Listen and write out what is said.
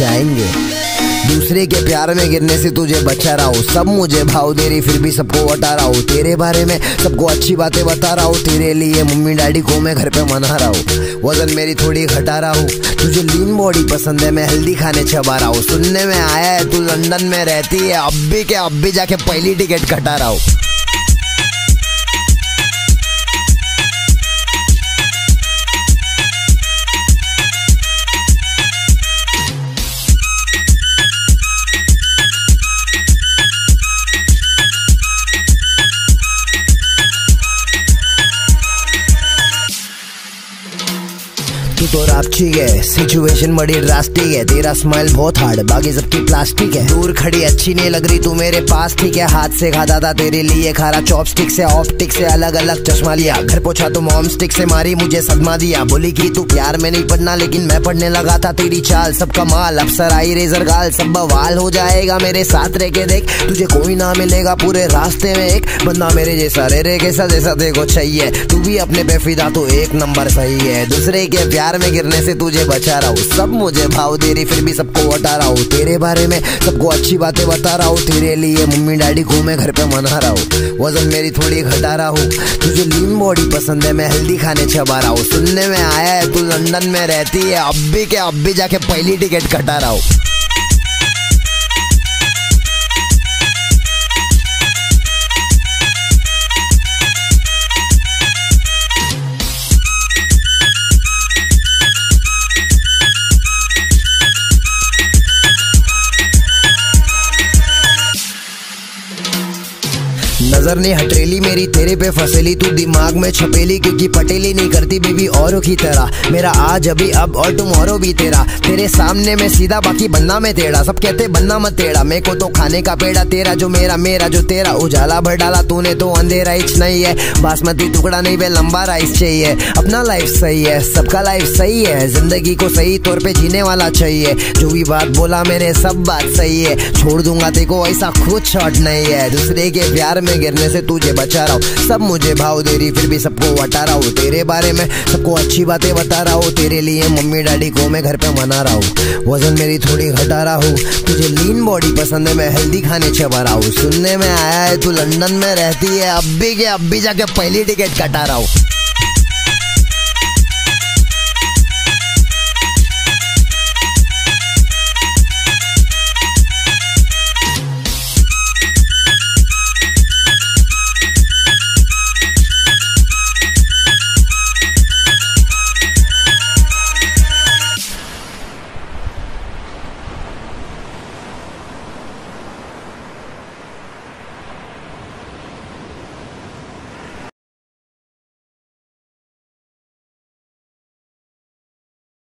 से आएँगे दूसरे के प्यार में गिरने से तुझे बचा रहा हूँ। सब मुझे भाव दे रही, फिर भी सबको बता रहा हूँ। तेरे बारे में सबको अच्छी बातें बता रहा हूँ। तेरे लिए मम्मी डैडी को मैं घर पे मना रहा हूँ। वज़न मेरी थोड़ी घटा रहा हूँ। तुझे लीन बॉडी पसंद है, मैं हेल्दी खाने चबा रहा हूँ। सुनने में आया है, तू लंदन में रहती है। अब भी के अब भी जाके पहली टिकट कटा रहा हूँ। तू रापची है। सिचुएशन बड़ी ड्रास्टिक है। तेरा स्माइल बहुत हार्ड बाकी सबकी प्लास्टिक है। दूर खड़ी, अच्छी नहीं लग रही, तू मेरे पास ठीक है। हाथ से खाता था, तेरे लिए खारा चॉपस्टिक से ऑप्टिक से अलग अलग चश्मा लिया। घर पहुँचा तो मॉम स्टिक से मारी, मुझे सदमा दिया। बोली की तू प्यार में नहीं पढ़ना, लेकिन मैं पढ़ने लगा था तेरी चाल। सब कमाल, अफसर आई रेजर गाल। सब बवाल हो जाएगा मेरे साथ रह के देख। तुझे कोई ना मिलेगा पूरे रास्ते में एक। बंदा मेरे जैसा रे रे, कैसा जैसा, देखो चाहिए तू भी अपने पे फिदा तो एक नंबर सही है। दूसरे के प्यार में गिरने से तुझे बचा रहा हूँ। सब मुझे भाव दे रही, फिर भी सबको बता रहा हूँ। तेरे बारे में सबको अच्छी बातें बता रहा हूँ। तेरे लिए मम्मी डैडी को मैं घर पे मना रहा हूँ। वज़न मेरी थोड़ी घटा रहा हूँ। तुझे लीन बॉडी पसंद है, मैं हेल्दी खाने चबा रहा हूँ। सुनने में आया है, तू लंदन में रहती है। अब भी के अब भी जाके पहली टिकट कटा रहा हूँ। नज़र ने हटेली मेरी तेरे पे फसेली, तू दिमाग में छपेली, क्योंकि पटेली नहीं करती बेबी औरों की तरह। मेरा आज, अभी, अब और तुम टुमारो भी तेरा। तेरे सामने में सीधा, बाकी बनना में तेरा। सब कहते, बनना मत तेरा। मेरे को तो खाने का पेड़ा तेरा, जो मेरा मेरा, जो तेरा। उजाला भर डाला तूने तो अंधेरा इच नहीं है। बासमती टुकड़ा नहीं वे लंबा राइस चाहिए। अपना लाइफ सही है, सबका लाइफ सही है। ज़िंदगी को सही तौर पे जीने वाला चाहिए। जो भी बात बोला मैंने सब बात सही है। छोड़ दूँगा तेको ऐसा खुद शॉट नहीं है। दूसरे के प्यार में गिरने से तुझे बचा रहा हूँ। सब मुझे भाव दे रही, फिर भी सबको हटा रहा हूँ। तेरे बारे में सबको अच्छी बातें बता रहा हूँ। तेरे लिए मम्मी डैडी को मैं घर पे मना रहा हूँ। वज़न मेरी थोड़ी घटा रहा हूँ। तुझे लीन बॉडी पसंद है, मैं हेल्दी खाने चबा रहा हूँ। सुनने में आया है, तू लंदन में रहती है। अब भी के अब भी जाके पहली टिकट कटा रहा हूँ।